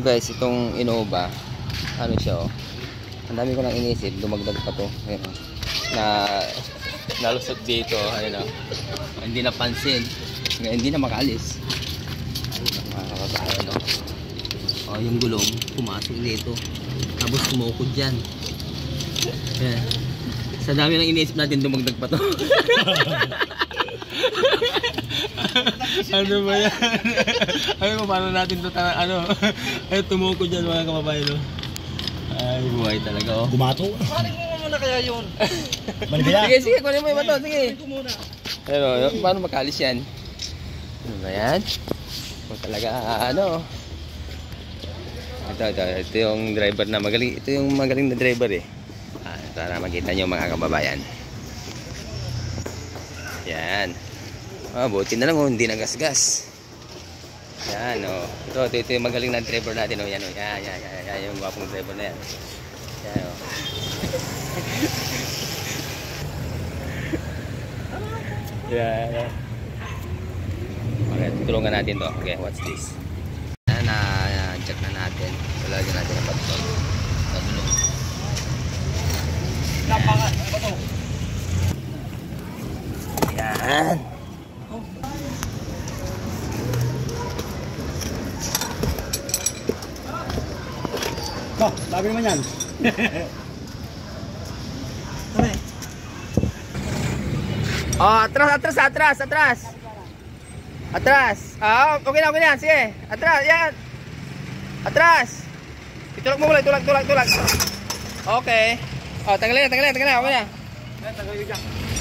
guys, itong Innova, ano siya oh. Ang dami ko nang inisip, dumagdag pa to. Ayun oh. Na nalusot dito, ayun oh. Hindi napansin. Ngayon, hindi na makalis. Ayun, mga kababayan oh. Oh, yung gulong pumasok dito. Tapos kumukod dyan. Ayan. Sa dami nang iniisip natin, dumagdag pa to. ano ba yan? ano ba, paano natin to tara, ano? Ay, tumuko dyan mga kababayan, no? Ay, buhay talaga, oh. Gumato. Paring mo muna kaya yun. Manibaya. Sige, sige, kunin mo yung bato, sige. Ano, paano makalis yan? Ano ba yan? Kung talaga, ano? Ito, ito, ito yung driver na magaling, ito yung magaling na driver eh. Ah, para makita nyo mga kababayan. Yan. Ah, buti na lang oh, hindi nagasgas. Yan, oh. Ito, ito, ito yung magaling na driver natin, oh. Yan, oh. Yan, yan, yan, yan, yung gwapong driver na yan. Yan, oh. yan. Okay, tutulungan natin to. Okay, what's this? Yan. Ko, sabi naman yan. Oh, atras, atras, atras, atras. Atras. Ah, okay na, okay na. Sige. Atras, yan. Atras. Itulak mo muna, tulak, tulak, tulak. Okay. Oh, tanggalin, tanggalin, tanggalin. Okay na. Eh, tagal yung jack.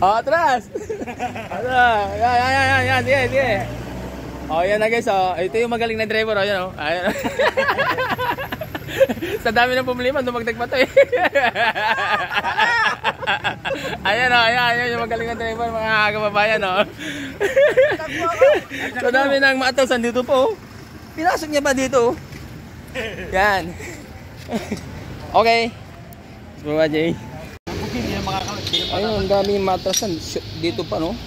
Oh, atras. Atras. Yan, yan, yan, yan, yan. Sige, sige. Oh, yan na guys. Oh, ito yung magaling na driver. Oh, yan oh. Ayan. Sa dami ng problema, dumagdag pa to eh. ayan oh, ayan, ayan yung magaling na driver, mga kababayan oh. Sa dami ng maatasan dito po. oh. Pinasok niya pa dito. oh. Yan. okay. Baba, Jay. Hindi na. Hindi na Ayun, ang dami yung matrasan. Dito pa, no?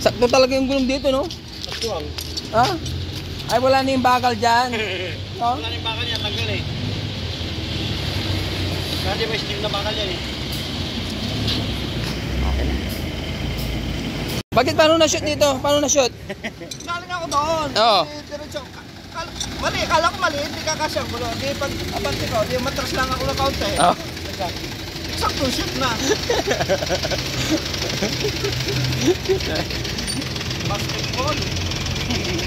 Sakto talaga yung gulong dito, no? Pagtuwang. Ha? Ay, wala na yung bakal dyan. No? Wala na yung bakal niya. Tanggal eh. Kasi may steam na bakal yan eh. Bakit paano na-shoot dito? Paano na-shoot? Galing ako doon. Oo. Eh, Diretso. Mali, kala ko mali, hindi kakasya ko. Di pag abante ko, di matras lang ako ng kaunti. Oh. Sakto shoot na. Basketball.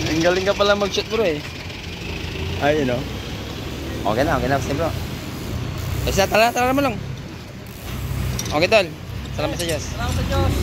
Ang galing ka pala mag-shoot, bro, eh. Ayun, no? Okay na, okay na. Basta, bro. Basta, tala, tala mo lang. Okay, tol. Salamat sa Diyos. Salamat sa Diyos.